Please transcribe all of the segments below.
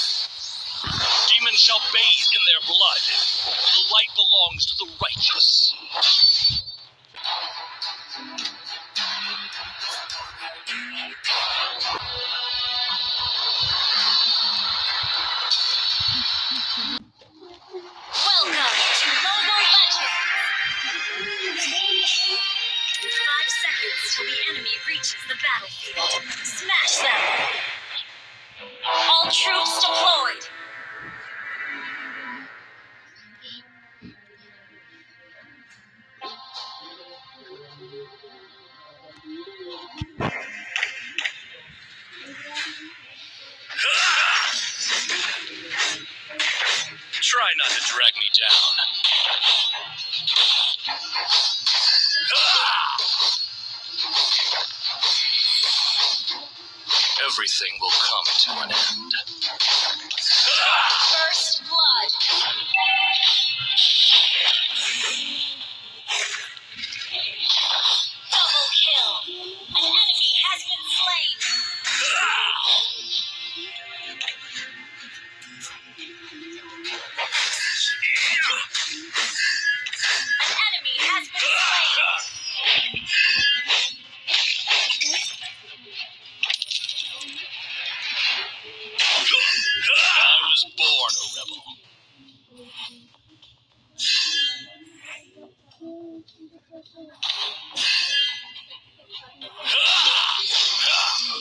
Demons shall bathe in their blood. The light belongs to the righteous. Welcome to Mobile Legends! Five seconds till the enemy reaches the battlefield. Smash them! All troops deployed! Try not to drag me down. Everything will come to an end. First blood!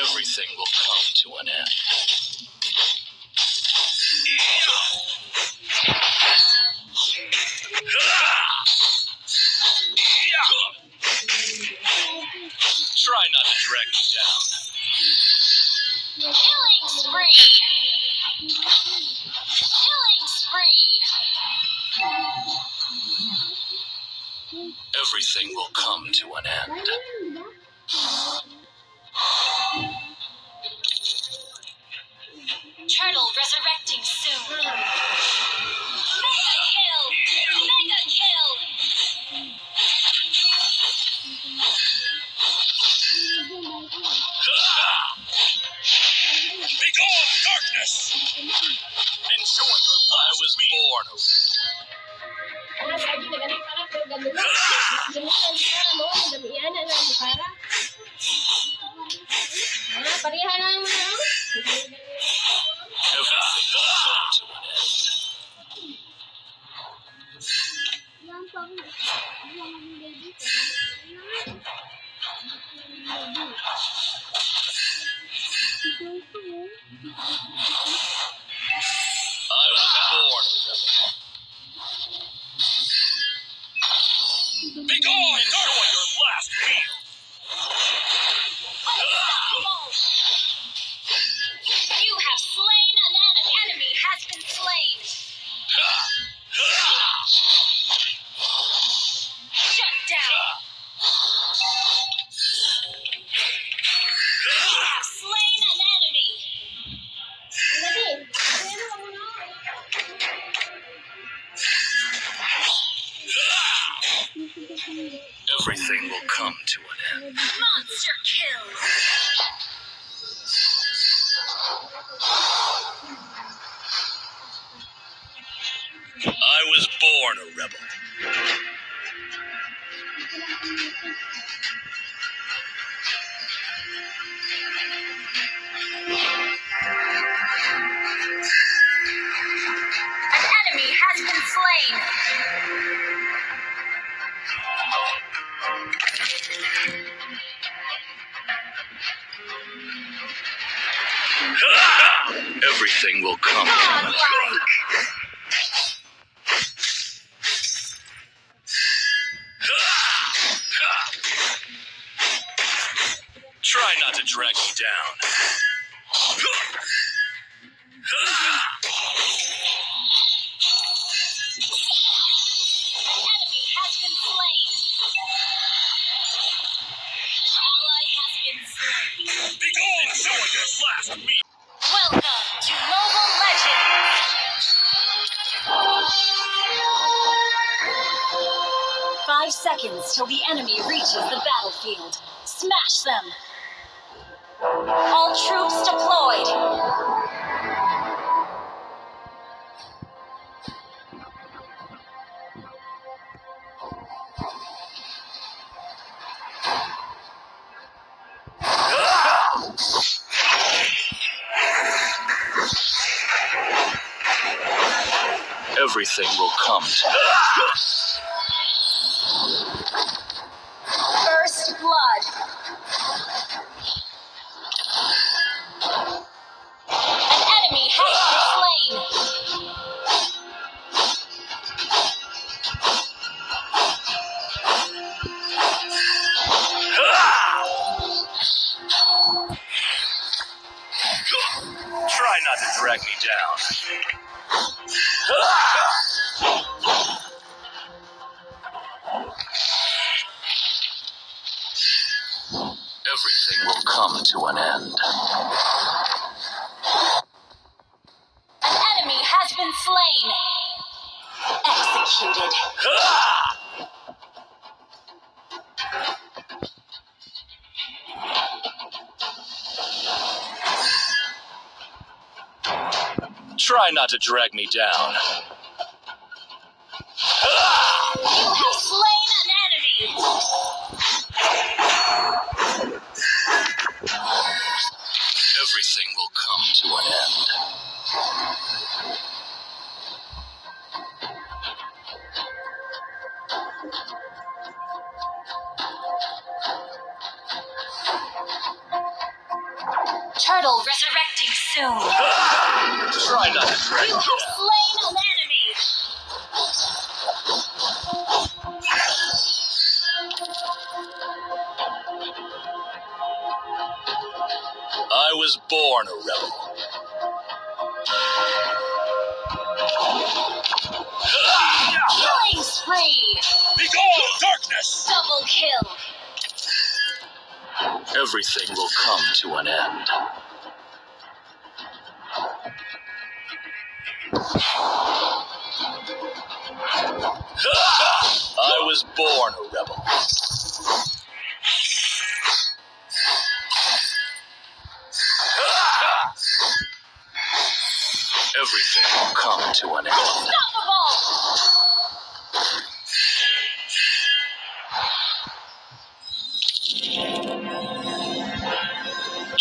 Everything will come to an end. Try not to drag me down. Killing spree! Killing spree! Everything will come to an end. Turtle resurrecting soon. Everything will come to an end. Monster kill! I was born a rebel. An enemy has been slain! Everything will come to an end. Try not to drag me down. An enemy has been slain! An till the enemy reaches the battlefield. Smash them! All troops deployed! everything will come to Everything will come to an end. An enemy has been slain. Executed. Try not to drag me down. You have Turtle resurrecting soon. Try not to You have slain an enemy. I was born a rebel. Killing spree. Begone, darkness! Double kill. Everything will come to an end. I was born a rebel. Everything will come to an end.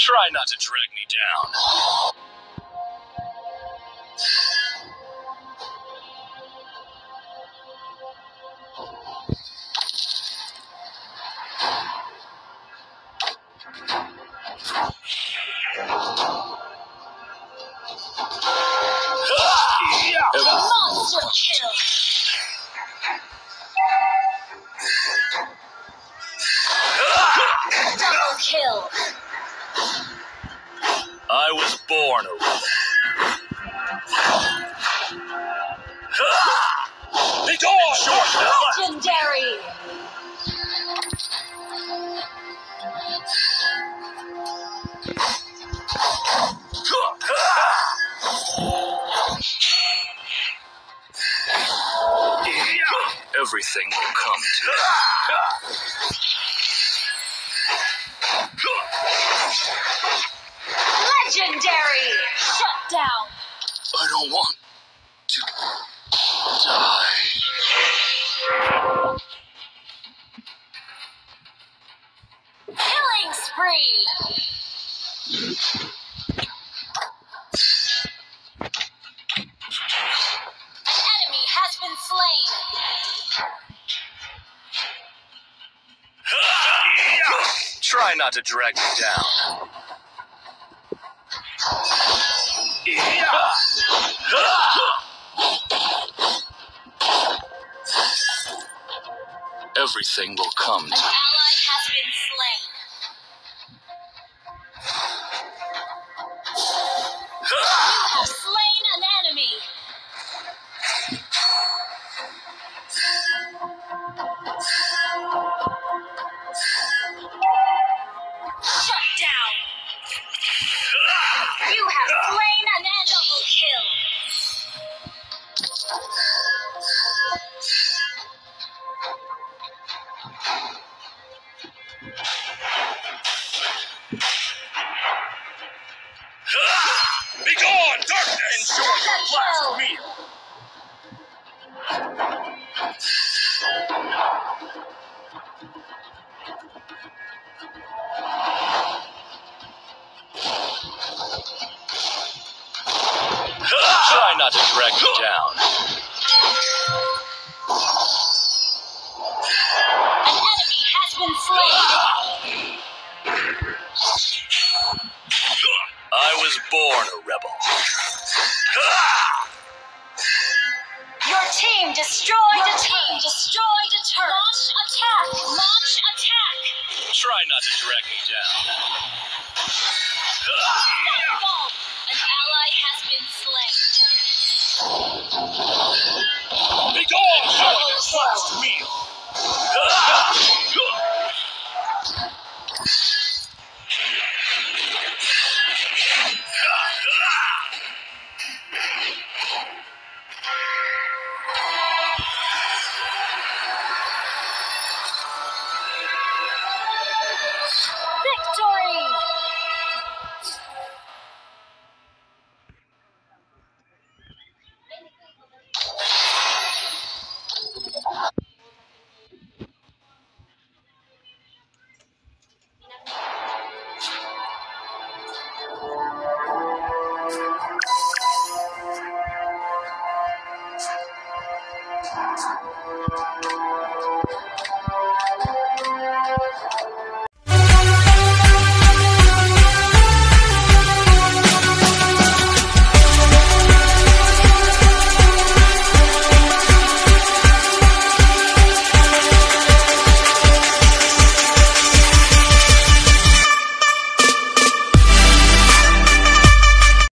Try not to drag me down. Monster kill. Double kill. I was born a rebel. Begone! Short! Legendary. Everything will come to Legendary. Shut down. I don't want to die. Killing spree. Not to drag me down. Everything will come An to down. You have slain an enemy. Not to drag me down.